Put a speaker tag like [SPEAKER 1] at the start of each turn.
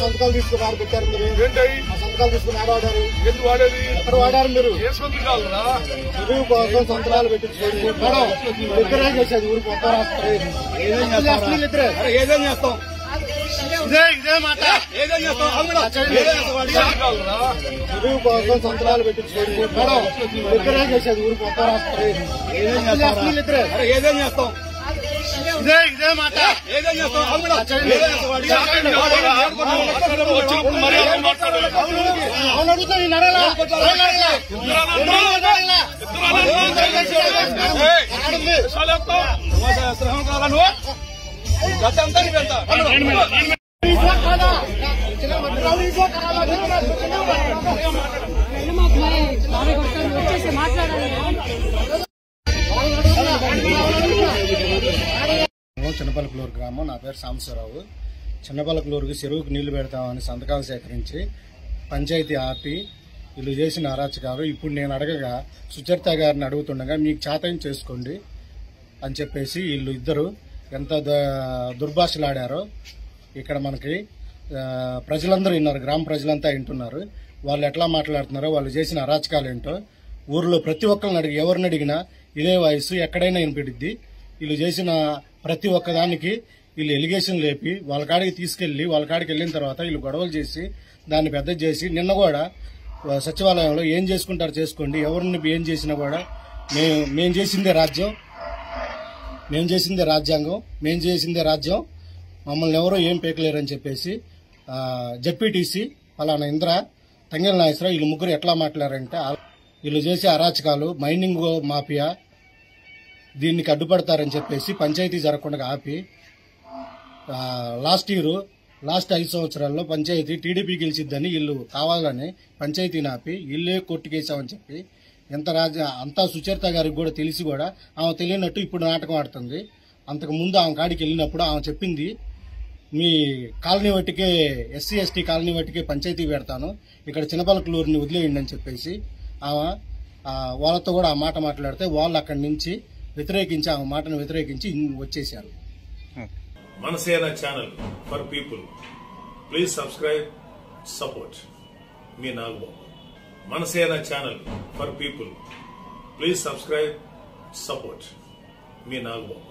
[SPEAKER 1] సంతకాలు తీసుకుని ఆరు పెట్టారు మీరు.
[SPEAKER 2] ఏంటయి
[SPEAKER 1] ఆ సంతకాలు తీసుకుని ఆడ వాడారు.
[SPEAKER 2] ఎందుకు వాడేది?
[SPEAKER 1] ఎక్కడ వాడారు మీరు?
[SPEAKER 2] ఏ సంతకాలరా
[SPEAKER 1] చదువు కోసం సంతకాలు పెట్టించుకోండి. ఇద్దరే చేసేది ఊరు మొత్తం చేస్తున్నారు ఇద్దరే
[SPEAKER 3] ఏదేం చేస్తాం?
[SPEAKER 1] చదువు కోసం సంతకాలు పెట్టించుకోండి. ఇద్దరే చేసేది ఊరు మొత్తం చేస్తున్నారు ఇద్దరే
[SPEAKER 3] ఏదేం చేస్తాం?
[SPEAKER 1] ఇదే ఇదే మాట
[SPEAKER 3] ఏదేం చేస్తాం అవును మేడం.
[SPEAKER 1] చేయండి.
[SPEAKER 3] ఏదేం చేస్తాం వాడికి?
[SPEAKER 2] వచ్చినప్పుడు మర్యాద
[SPEAKER 1] చిన్నపల్లకలూరు గ్రామం. నా పేరు సాంబశివరావు. చిన్నపల్లకలూరుకి చెరువుకు నీళ్ళు పెడతామని సంతకాలు సేకరించి పంచాయతీ ఆపి వీళ్ళు చేసిన అరాచకాలు ఇప్పుడు నేను అడగగా సుచరిత గారిని అడుగుతుండగా మీకు చాతయం చేసుకోండి అని చెప్పేసి వీళ్ళు ఇద్దరు ఎంత ద- దుర్భాషలాడారో ఇక్కడ మనకి ప్రజలందరూ విన్నారు గ్రామ ప్రజలంతా వింటున్నారు. వాళ్ళు ఎట్లా మాట్లాడుతున్నారో వాళ్ళు చేసిన అరాచకాలు ఏంటో ఊర్లో ప్రతి ఒక్కరిని అడిగి ఎవరిని అడిగినా ఇదే వయసు ఎక్కడైనా వినిపిడిద్ది. వీళ్ళు చేసిన ప్రతి ఒక్కదానికి వీళ్ళు ఎలిగేషన్ లేపి వాళ్ళ కాడికి తీసుకెళ్ళి వాళ్ళ కాడికి వెళ్ళిన తర్వాత వీళ్ళు గొడవలు చేసి దాన్ని పెద్ద చేసి నిన్న కూడా సచివాలయంలో ఏం చేసుకుంటారు చేసుకోండి ఎవరిని ఏం చేసినా కూడా మేము మేము చేసిందే రాజ్యం మేము చేసిందే రాజ్యాంగం మేము చేసిందే రాజ్యం మమ్మల్ని ఎవరో ఏం పేకలేరని చెప్పేసి ఆ, జడ్పీటీసీ ఫలానా ఇంద్ర తంగెల నాగేశ్వరరావు వీళ్ళు ముగ్గురు ఎట్లా మాట్లాడారంటే వీళ్ళు చేసే అరాచకాలు మైనింగ్ మాఫియా దీనికి అడ్డుపడతారని చెప్పేసి పంచాయతీ జరగకుండా ఆపి లాస్ట్ ఇయర్ లాస్ట్ ఐదు సంవత్సరాల్లో పంచాయతీ టీడీపీ గెలిచిద్దని వీళ్ళు కావాలని పంచాయతీని ఆపి ఇల్లే కొట్టుకేసామని చెప్పి ఎంత రాజ అంతా సుచరిత గారికి కూడా తెలిసి కూడా ఆమె తెలియనట్టు ఇప్పుడు నాటకం ఆడుతుంది. అంతకు ముందు ఆమె కాడికి వెళ్ళినప్పుడు ఆమె చెప్పింది మీ కాలనీ వట్టికే ఎస్సీ ఎస్టీ కాలనీ వట్టికే పంచాయతీ పెడతాను ఇక్కడ చిన్నపలకలూరుని వదిలేయండి అని చెప్పేసి ఆమె వాళ్ళతో కూడా ఆ మాట మాట్లాడితే వాళ్ళు అక్కడి నుంచి వ్యతిరేకించి ఆమె మాటను వ్యతిరేకించి ఇన్- వచ్చేసారు
[SPEAKER 4] Manasena channel for people please subscribe support me Nagababu Manasena channel for people please subscribe support me Nagababu